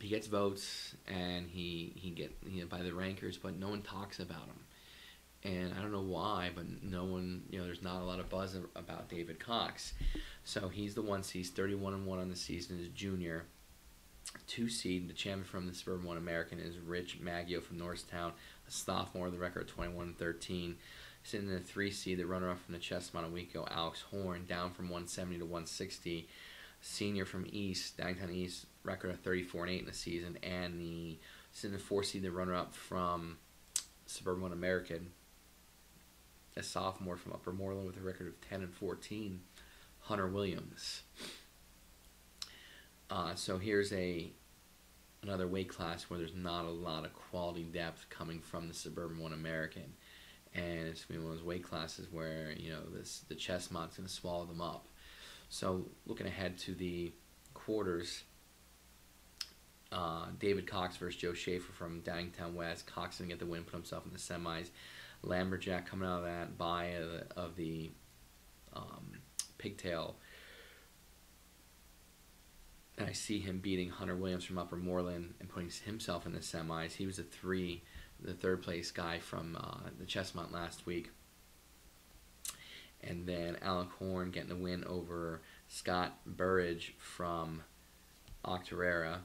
he gets votes and he he get you know, by the rankers, but no one talks about him. And I don't know why, but no one, you know, there's not a lot of buzz about David Cox. So he's the one seed, 31 and 1 on the season as junior two seed, the champion from the Suburban One American is Rich Maggio from Norristown, a sophomore, the record 21 13. Sitting in the three seed, the runner up from the week ago, Alex Horn, down from 170 to 160. Senior from East, Downingtown East, record of 34 and 8 in the season, and the sitting in the four seed, the runner up from Suburban One American, a sophomore from Upper Moreland with a record of 10 and 14, Hunter Williams. Uh, so here's a another weight class where there's not a lot of quality depth coming from the suburban one American, and it's gonna be one of those weight classes where you know this the Chesmont's gonna swallow them up. So looking ahead to the quarters, uh, David Cox versus Joe Schaefer from Downingtown West. Cox gonna get the win, put himself in the semis. Lamberjack coming out of that by of the, of the um, pigtail and I see him beating Hunter Williams from Upper Moreland and putting himself in the semis. He was a three, the third place guy from uh, the Chesmont last week. and then Alec Horn getting the win over Scott Burridge from Octorara,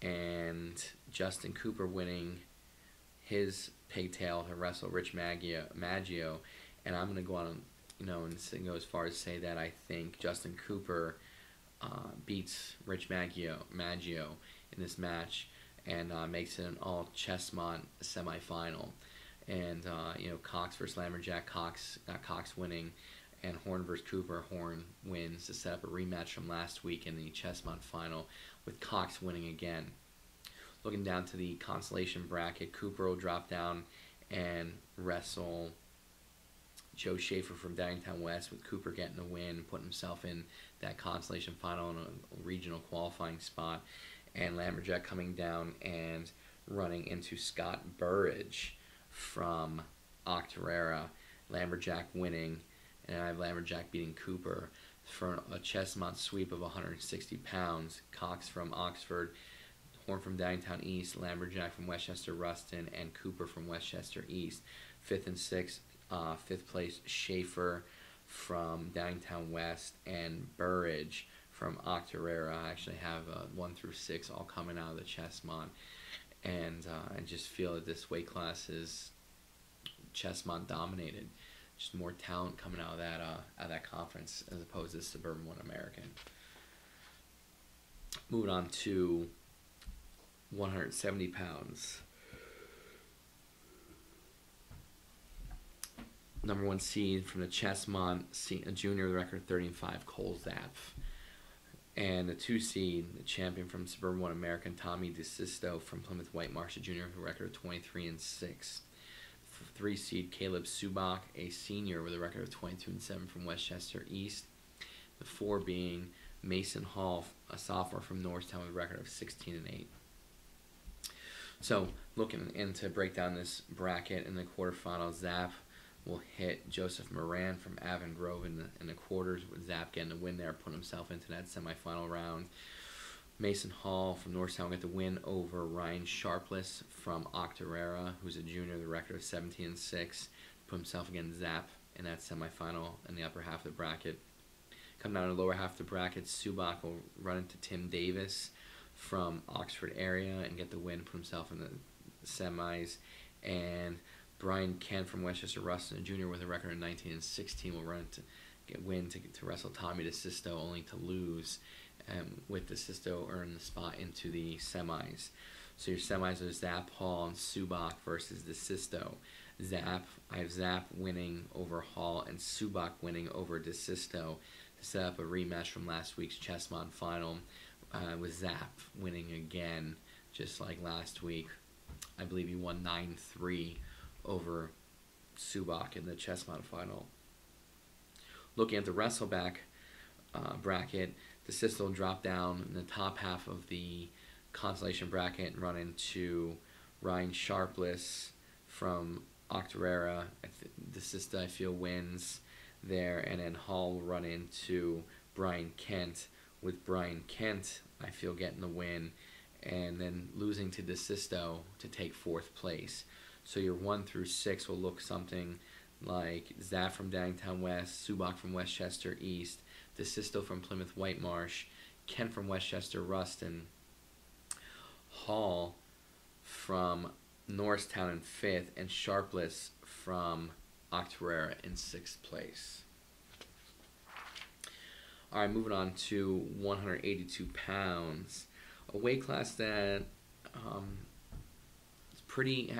and Justin Cooper winning his pigtail to wrestle Rich Maggio, Maggio and I'm gonna go on, you know, and go as far as say that I think Justin Cooper uh, beats Rich Maggio, Maggio in this match and uh, makes it an all Chesmont semifinal. And uh, you know, Cox versus Lamberjack, Cox got Cox winning, and Horn versus Cooper. Horn wins to set up a rematch from last week in the Chesmont final, with Cox winning again. Looking down to the consolation bracket, Cooper will drop down and wrestle Joe Schaefer from Downingtown West, with Cooper getting the win, putting himself in that consolation final in a regional qualifying spot, and Lamberjack coming down and running into Scott Burridge from Octorara. Lamberjack winning, and I have Lamberjack beating Cooper for a Chesmont sweep of 160 pounds. Cox from Oxford, Horn from Downingtown East, Lamberjack from Westchester Rustin, and Cooper from Westchester East. Fifth and sixth, uh, fifth place Schaefer from Downingtown West, and Burridge from Octorara. I actually have uh, one through six all coming out of the Chesmont and uh, I just feel that this weight class is Chesmont dominated. Just more talent coming out of that uh, out of that conference as opposed to Suburban One American. Moving on to 170 pounds. Number one seed from the Chesmont junior with a record 35 Cole Zaff and the two seed, the champion from Suburban One American, Tommy DeSisto from Plymouth Whitemarsh, junior with a record of 23 and 6. Three seed, Caleb Subak, a senior with a record of 22 and 7 from Westchester East. The four being Mason Hall, a sophomore from Norristown with a record of 16 and 8. So, looking into break down this bracket in the quarterfinals, Zaff will hit Joseph Moran from Avon Grove in the in the quarters with Zaff getting the win there, put himself into that semifinal round. Mason Hall from Norristown get the win over Ryan Sharpless from Octorara, who's a junior, the record of 17 and 6. Put himself against Zaff in that semifinal in the upper half of the bracket. Come down to the lower half of the bracket, Subak will run into Tim Davis from Oxford area and get the win, put himself in the semis. And Brian Kent from Westchester Rustin, junior with a record of 19 and 16, will run to get win to, to wrestle Tommy DeSisto, only to lose, um, with DeSisto earn the spot into the semis. So your semis are Zaff Hall and Subak versus DeSisto. Zaff, I have Zaff winning over Hall and Subak winning over DeSisto to set up a rematch from last week's Chesmont final, uh, with Zaff winning again, just like last week. I believe he won 9 3 over Subak in the Chesmont final. Looking at the wrestleback uh, bracket, DeSisto dropped down in the top half of the consolation bracket and run into Ryan Sharpless from Octorara. DeSisto, I feel, wins there, and then Hall will run into Brian Kent with Brian Kent, I feel, getting the win, and then losing to DeSisto to take fourth place. So your one through six will look something like Zaff from Downingtown West, Subak from Westchester East, DeSisto from Plymouth Whitemarsh, Kent from Westchester Rustin, Hall from Norristown in fifth, and Sharpless from Octorara in sixth place. All right, moving on to 182 pounds, a weight class that um, pretty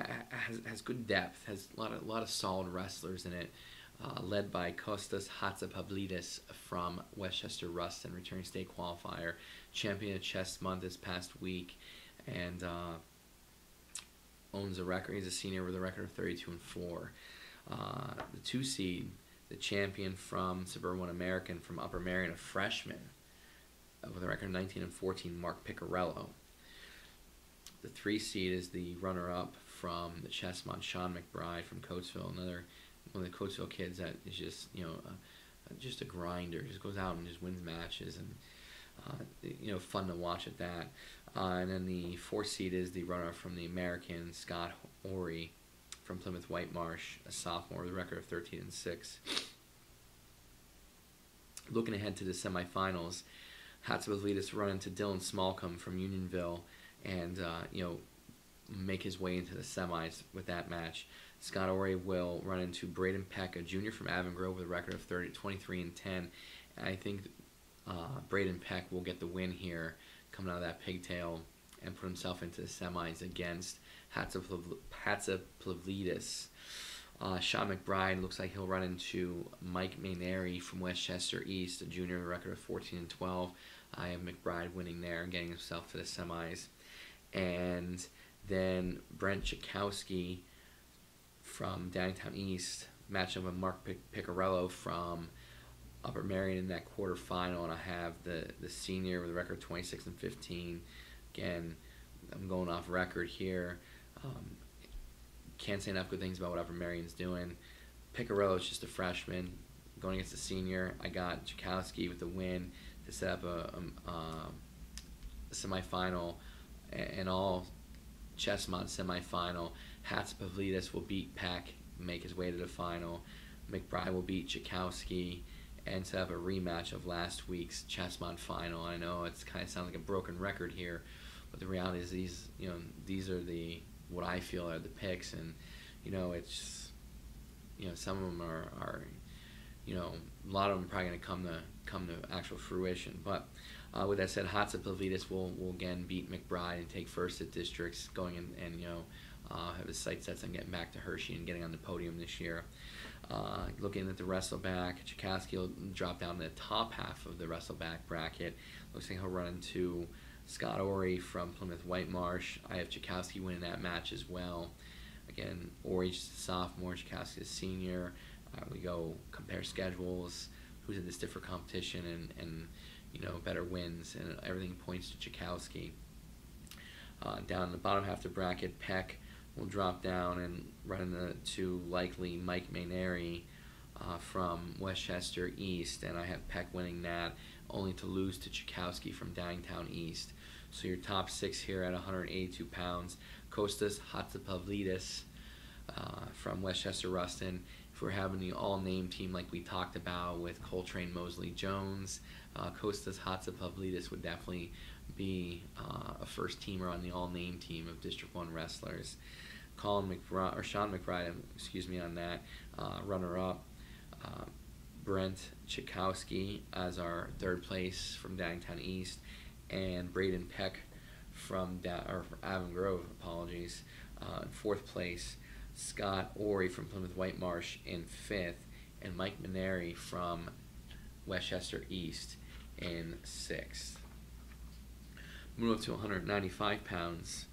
has has good depth, has a lot of a lot of solid wrestlers in it. Uh, led by Kostas Hatzipablidis from Westchester Rustin, returning state qualifier, champion of Chesmont this past week, and uh, owns a record. He's a senior with a record of 32 and 4. Uh, the two seed, the champion from Suburban American from Upper Merion, a freshman uh, with a record of 19 and 14, Mark Picarello. The three seed is the runner up from the Chesmont, Sean McBride from Coatesville, another one of the Coatesville kids that is just you know uh, just a grinder, just goes out and just wins matches and uh, you know fun to watch at that. Uh, and then the fourth seed is the runner up from the American Scott Horry from Plymouth Whitemarsh, a sophomore with a record of 13 and 6. looking ahead to the semifinals, Hatzipovlidis run into Dylan Smallcomb from Unionville, and uh, you know make his way into the semis with that match. Scott Ori will run into Braden Peck, a junior from Avon Grove with a record of 30, 23 and 10. And I think uh, Braden Peck will get the win here coming out of that pigtail and put himself into the semis against Hatzipovlidis. Uh, Sean McBride looks like he'll run into Mike Mayneri from Westchester East, a junior with a record of 14 and 12. I have McBride winning there and getting himself to the semis. And then Brent Chakowski from Downingtown East matching with Mark Picarello from Upper Merion in that quarterfinal, and I have the the senior with a record 26 and 15. Again, I'm going off record here. Um, can't say enough good things about what Upper Merion's doing. Picarello is just a freshman going against a senior. I got Chakowski with the win to set up a, a, a semifinal and all Chesmont semifinal. Hatzipovlidis will beat Peck, make his way to the final. McBride will beat Chakowski and set have a rematch of last week's Chesmont final. I know it's kind of sounds like a broken record here, but the reality is these, you know, these are the what I feel are the picks, and you know, it's, you know, some of them are, are you know, a lot of them are probably going to come to come to actual fruition, but uh, with that said, Hatzipovlidis will, will again beat McBride and take first at districts, going and, and you know uh, have his sights set on getting back to Hershey and getting on the podium this year. Uh, looking at the wrestleback, Chakowski will drop down the top half of the wrestleback bracket. Looks like he'll run into Scott Ori from Plymouth Whitemarsh. I have Chakowski winning that match as well. Again, Ori's a sophomore, Chakowski a senior. Uh, we go compare schedules, who's in this different competition, and, and you know, better wins, and everything points to Chakowski. Uh, down in the bottom half of the bracket, Peck will drop down and run into likely Mike Mayneri uh, from Westchester East, and I have Peck winning that, only to lose to Chakowski from Downingtown East. So your top six here at 182 pounds, Kostas Hatzipovlidis uh, from Westchester Rustin. We're having the all-name team like we talked about with Coltrane Mosley Jones, uh, Kostas Hatzipovlidis would definitely be uh, a first teamer on the all-name team of District One wrestlers. Colin McBride or Sean McBride, excuse me, on that uh, runner-up. Uh, Brent Chakowski as our third place from Downingtown East, and Braden Peck from da- or Avon Grove, apologies, uh, fourth place. Scott Ori from Plymouth Whitemarsh in fifth, and Mike Maneri from Westchester East in sixth. Moved up to 195 pounds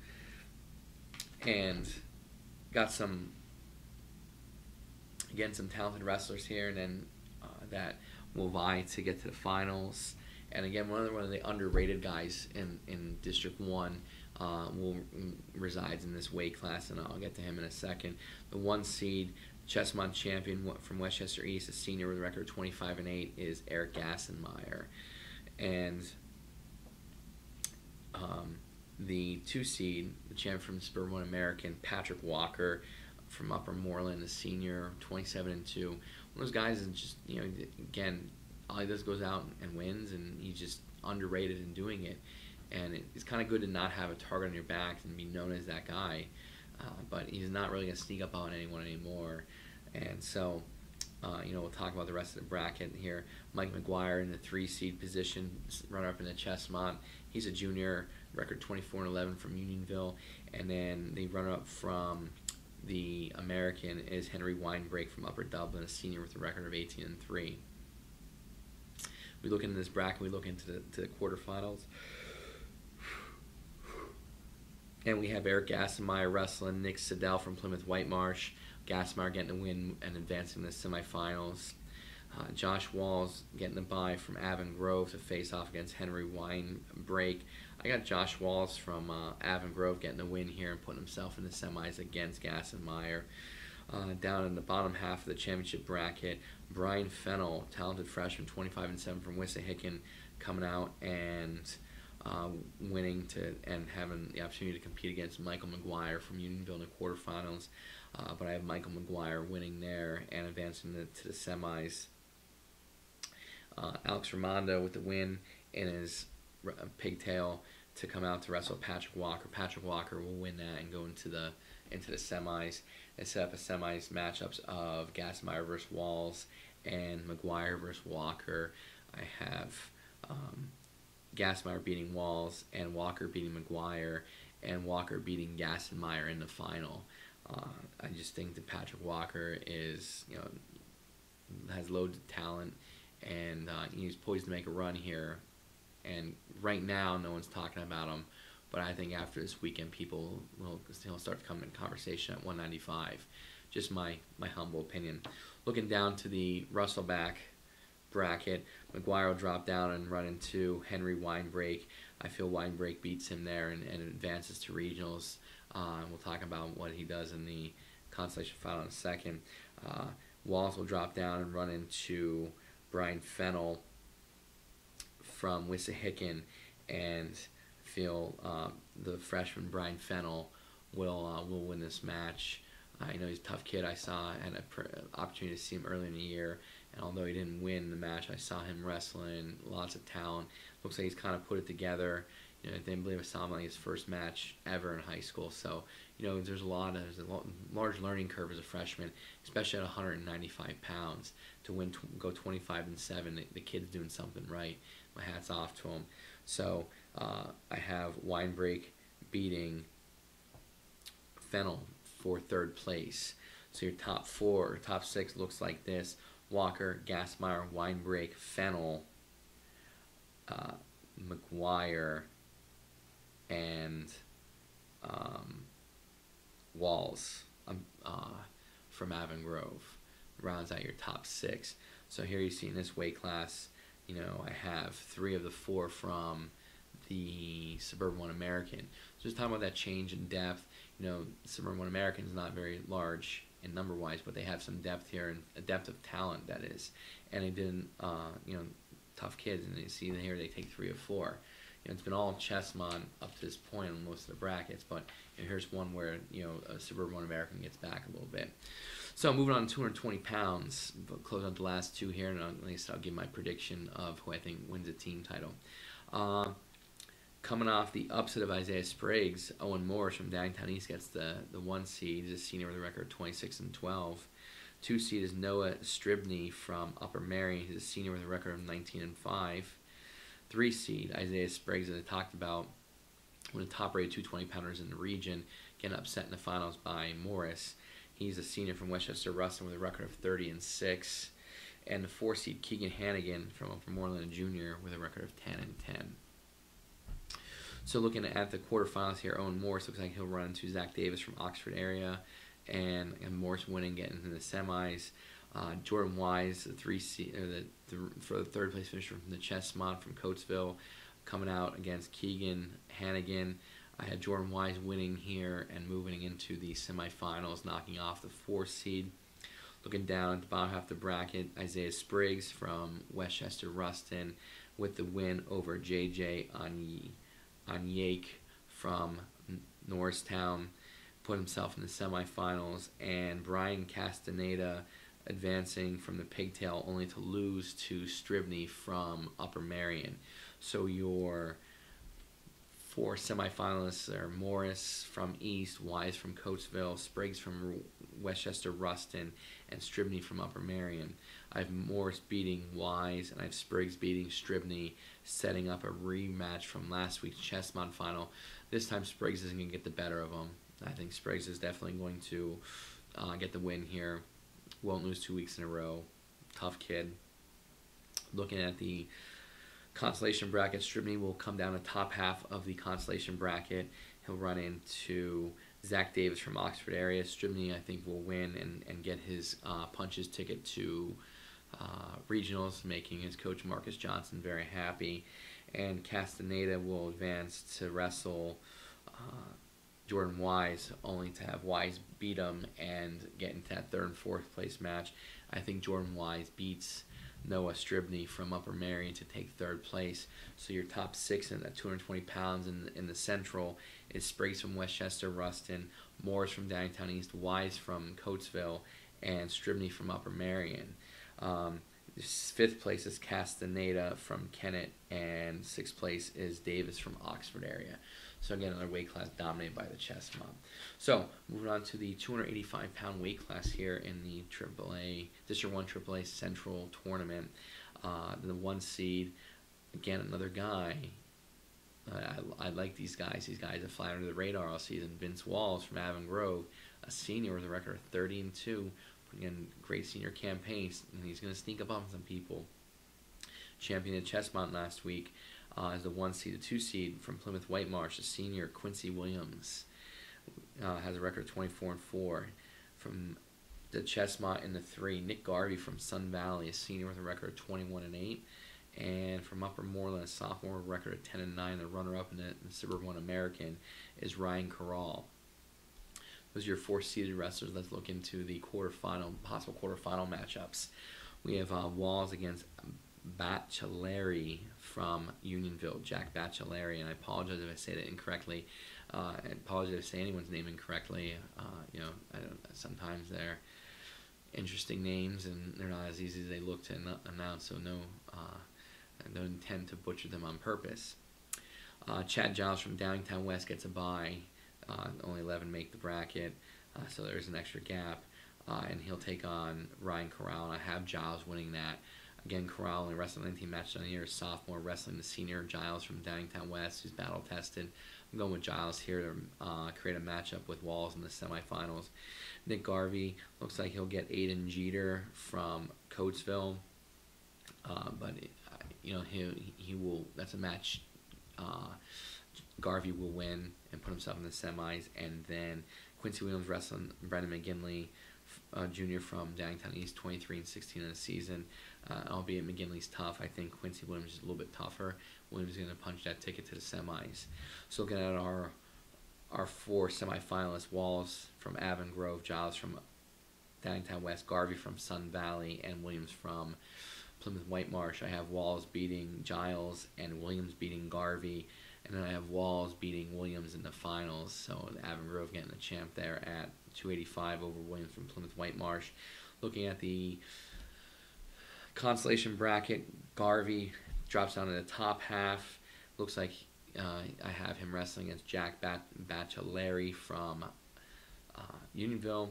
and got some, again, some talented wrestlers here, and then uh, that will vie to get to the finals. And again, one of the, one of the underrated guys in, in District 1 uh, will resides in this weight class, and I'll get to him in a second. The one seed Chesmont champion from Westchester East, a senior with a record of 25 and 8, is Eric Gassenmeyer. And um, the two seed, the champion from Suburban American, Patrick Walker from Upper Moreland, a senior, 27 and 2. One of those guys is just, you know, again, all he does goes out and wins, and he's just underrated in doing it. And it's kind of good to not have a target on your back and be known as that guy. Uh, but he's not really going to sneak up on anyone anymore. And so, uh, you know, we'll talk about the rest of the bracket here. Mike McGuire in the three seed position, runner up in the Chesmont. He's a junior, record 24 and 11 from Unionville. And then the runner up from the American is Henry Weinbrake from Upper Dublin, a senior with a record of 18 and 3. We look into this bracket, we look into the, the quarterfinals. And we have Eric Gassenmeyer wrestling Nick Siddell from Plymouth Whitemarsh. Gassenmeyer getting the win and advancing to the semifinals. Uh, Josh Walls getting the bye from Avon Grove to face off against Henry Weinbrake. I got Josh Walls from uh, Avon Grove getting the win here and putting himself in the semis against Gassenmeyer. Uh, down in the bottom half of the championship bracket, Brian Fennell, talented freshman, 25 and 7 from Wissahickon, coming out and uh, winning to and having the opportunity to compete against Michael McGuire from Unionville in the quarterfinals. Uh, but I have Michael McGuire winning there and advancing to, to the semis. uh, Alex Raimondo with the win in his uh, pigtail to come out to wrestle Patrick Walker. Patrick Walker will win that and go into the into the semis and set up a semis matchups of Gassmeyer versus Walls and McGuire versus Walker. I have um, Gassmeyer beating Walls and Walker beating McGuire and Walker beating Gassenmeyer in the final. Uh, I just think that Patrick Walker is, you know, has loads of talent and uh, he's poised to make a run here. And right now, no one's talking about him, but I think after this weekend, people will he'll start to come in conversation at 195. Just my my humble opinion. Looking down to the wrestleback bracket, McGuire will drop down and run into Henry Weinbrake. I feel Weinbrake beats him there and, and advances to regionals. Uh, we'll talk about what he does in the consolation final in a second. Uh, will drop down and run into Brian Fennel from Wissahickon and feel uh, the freshman Brian Fennel will uh, will win this match. I know he's a tough kid. I saw and an opportunity to see him early in the year, and although he didn't win the match, I saw him wrestling. Lots of talent. Looks like he's kind of put it together. You know, I didn't believe I saw him like his first match ever in high school. So you know, there's a lot of there's a large learning curve as a freshman, especially at 195 pounds to win go 25 and seven. The, the kid's doing something right. My hat's off to him. So uh, I have Weinbrake beating Fennel for third place. So your top four top six looks like this: Walker, Gassmeyer, Weinbrake, Fennel, uh, McGuire, and um, Walls um, uh, from Avon Grove rounds out your top six. So here you see in this weight class, you know, I have three of the four from the Suburban One American. So just talking about that change in depth, you know, Suburban One American is not very large in number wise, but they have some depth here and a depth of talent that is. And they didn't, uh, you know, tough kids, and you see here they take three of four. You know, it's been all Chesmont up to this point on most of the brackets, but you know, here's one where you know a Suburban American gets back a little bit. So moving on to 220 pounds, but close out the last two here, and at least I'll give my prediction of who I think wins a team title. Uh, coming off the upset of Isaiah Spriggs, Owen Morris from Downingtown East gets the, the one seed. He's a senior with a record of 26 and 12. Two seed is Noah Stribney from Upper Merion. He's a senior with a record of 19 and 5. Three seed, Isaiah Spriggs, as I talked about, one of the top rated 220 pounders in the region, getting upset in the finals by Morris. He's a senior from Westchester Rustin with a record of 30 and 6. And the four seed Keegan Hannigan from from Moreland Jr. with a record of 10 and 10. So looking at the quarterfinals here, Owen Morris looks like he'll run into Zach Davis from Oxford area, and, and Morris winning, getting into the semis. Uh, Jordan Wise, the three or the, the for the third place finisher from the Chesmont from Coatesville, coming out against Keegan Hannigan. I had Jordan Wise winning here and moving into the semifinals, knocking off the fourth seed. Looking down at the bottom half of the bracket, Isaiah Spriggs from Westchester Rustin with the win over JJ Anyake from Norristown, put himself in the semifinals, and Brian Castaneda advancing from the pigtail only to lose to Stribney from Upper Merion. So your four semifinalists are Morris from East, Wise from Coatesville, Spriggs from Westchester Rustin, and Stribney from Upper Merion. I have Morris beating Wise, and I have Spriggs beating Stribney, setting up a rematch from last week's Chesmont final. This time Spriggs isn't going to get the better of him. I think Spriggs is definitely going to uh, get the win here. Won't lose two weeks in a row. Tough kid. Looking at the consolation bracket. Stribney will come down the top half of the consolation bracket. He'll run into Zach Davis from Oxford area. Stribney, I think, will win and, and get his uh, punches ticket to uh, regionals, making his coach Marcus Johnson very happy. And Castaneda will advance to wrestle uh, Jordan Wise, only to have Wise beat him and get into that third and fourth place match. I think Jordan Wise beats Noah Stribney from Upper Merion to take third place. So your top six in at 220 pounds in, in the Central is Spriggs from Westchester Rustin, Morris from Downingtown East, Wise from Coatesville, and Stribney from Upper Merion. Um, Fifth place is Castaneda from Kennett, and sixth place is Davis from Oxford area. So again, another weight class dominated by the Chesmont. So moving on to the 285 pound weight class here in the AAA District One AAA Central Tournament. Uh, the one seed, again another guy. Uh, I, I like these guys. These guys that fly under the radar all season. Vince Walls from Avon Grove, a senior with a record of 30 and two, putting in great senior campaigns, and he's going to sneak up on some people. Champion at Chesmont last week uh, as the one seed, the two seed from Plymouth Whitemarsh, the senior Quincy Williams uh, has a record of 24 and 4. From the Chesmont in the three, Nick Garvey from Sun Valley, a senior with a record of 21 and 8. And from Upper Moreland, a sophomore with a record of 10 and 9. The runner up in the, Suburban 1 American is Ryan Corral. Those are your four seeded wrestlers. Let's look into the quarterfinal, possible quarterfinal matchups. We have uh, Walls against Bachelari from Unionville, Jack Bachelari, and I apologize if I say that incorrectly. Uh, I apologize if I say anyone's name incorrectly. Uh, you know, sometimes they're interesting names and they're not as easy as they look to announce, so no, uh, I don't intend to butcher them on purpose. Uh, Chad Giles from Downingtown West gets a bye. Uh, only 11 make the bracket, uh, so there's an extra gap. and he'll take on Ryan Corral, and I have Giles winning that. Again, Corral only wrestling 19 matches on the year. Sophomore wrestling the senior Giles from Downingtown West, who's battle tested. I'm going with Giles here to uh, create a matchup with Walls in the semifinals. Nick Garvey looks like he'll get Aiden Jeter from Coatesville, uh, but uh, you know he he will. That's a match. Uh, Garvey will win and put himself in the semis, and then Quincy Williams wrestling Brendan McGinley, uh, junior from Downingtown East, 23 and 16 in a season. Uh, albeit McGinley's tough, I think Quincy Williams is a little bit tougher. Williams is going to punch that ticket to the semis. So looking at our our four semifinalists, Walls from Avon Grove, Giles from Downingtown West, Garvey from Sun Valley, and Williams from Plymouth Whitemarsh. I have Walls beating Giles and Williams beating Garvey, and then I have Walls beating Williams in the finals. So Avon Grove getting the champ there at 285 over Williams from Plymouth Whitemarsh. Looking at the consolation bracket, Garvey drops down to the top half. Looks like uh, I have him wrestling against Jack Bat- Bachelari from uh, Unionville.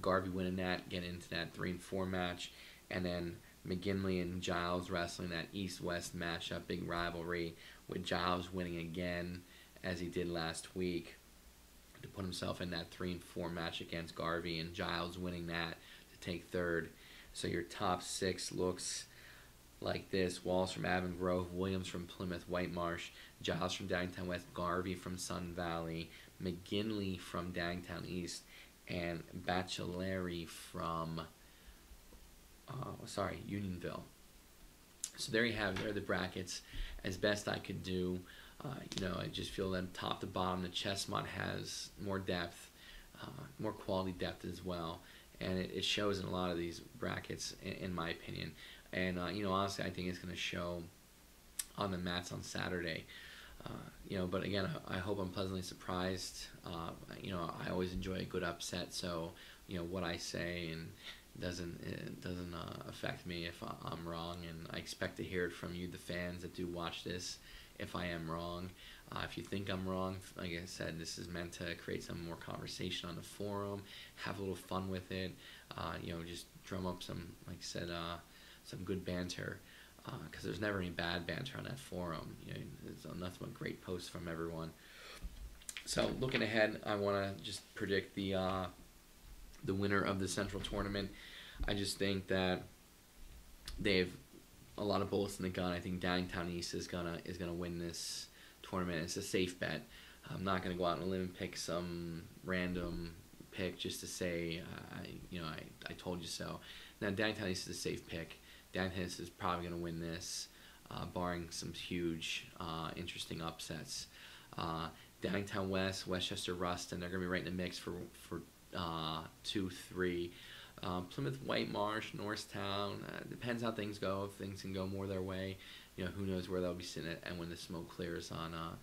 Garvey winning that, getting into that three and four match, and then McGinley and Giles wrestling that East-West matchup, big rivalry, with Giles winning again as he did last week to put himself in that three and four match against Garvey, and Giles winning that to take third. So your top six looks like this Walls from Avon Grove, Williams from Plymouth Whitemarsh, Giles from Downingtown West, Garvey from Sun Valley, McGinley from Downingtown East, and Bachelari from, uh, sorry, Unionville. So there you have. There are the brackets as best I could do. Uh, you know, I just feel that top to bottom, the Chesmont has more depth, uh, more quality depth as well and it, it shows in a lot of these brackets, in, in my opinion. And uh, you know, honestly, I think it's going to show on the mats on Saturday. Uh, you know, but again, I, I, hope I'm pleasantly surprised. Uh, you know, I always enjoy a good upset, so you know what I say and doesn't it doesn't uh, affect me if I'm wrong, and I expect to hear it from you, the fans that do watch this, if I am wrong. Uh, if you think I'm wrong, like I said, this is meant to create some more conversation on the forum, have a little fun with it, uh, you know, just drum up some, like I said, uh, some good banter, because uh, there's never any bad banter on that forum. You know, it's nothing but great posts from everyone. So looking ahead, I want to just predict the uh, the winner of the central tournament. I just think that they have a lot of bullets in the gun. I think Downingtown East is gonna is gonna win this tournament. It's a safe bet. I'm not to go out on a limb and pick some random pick just to say, uh, you know, I, I told you so. Now, Downingtown East is a safe pick. Downingtown East is probably to win this, uh, barring some huge, uh, interesting upsets. Uh, Downingtown West, Westchester Rust, and they're to be right in the mix for, for uh, 2 3. Um, Plymouth Whitemarsh, Norristown, uh, depends how things go. If things can go more their way, you know, who knows where they'll be sitting at, and when the smoke clears on uh,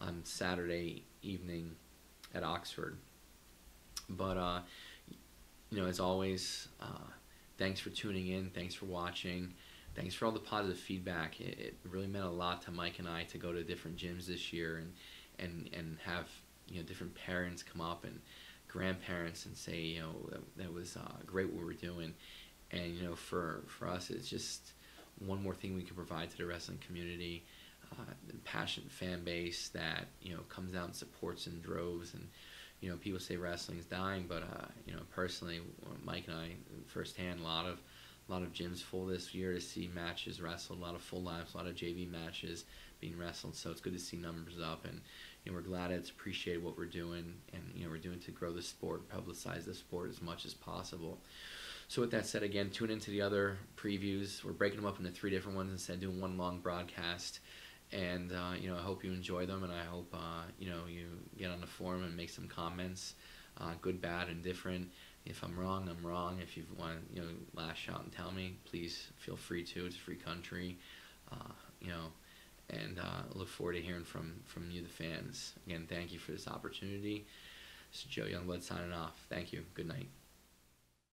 on Saturday evening at Oxford. But uh, you know, as always, uh, thanks for tuning in. Thanks for watching. thanks for all the positive feedback. It, it really meant a lot to Mike and I to go to different gyms this year and and and have you know different parents come up and grandparents and say you know that, that was uh, great what we're doing, and you know for for us it's just one more thing we can provide to the wrestling community. Uh, passionate fan base that you know comes out and supports in droves and you know people say wrestling's dying but uh, you know personally Mike and I firsthand a lot of a lot of gyms full this year to see matches wrestled, a lot of full lives, a lot of JV matches being wrestled. So it's good to see numbers up, and know we're glad it's appreciated what we're doing, and you know we're doing to grow the sport, publicize the sport as much as possible. So with that said, again, tune into the other previews. We're breaking them up into three different ones instead of doing one long broadcast. And uh, you know, I hope you enjoy them, and I hope uh, you know you get on the forum and make some comments, uh, good, bad, and different if I'm wrong, I'm wrong. If you want, you know, lash out and tell me, please feel free to. It's a free country, uh, you know, and uh, look forward to hearing from from you, the fans. Again, thank you for this opportunity. This is Joe Youngblood signing off. Thank you. Good night.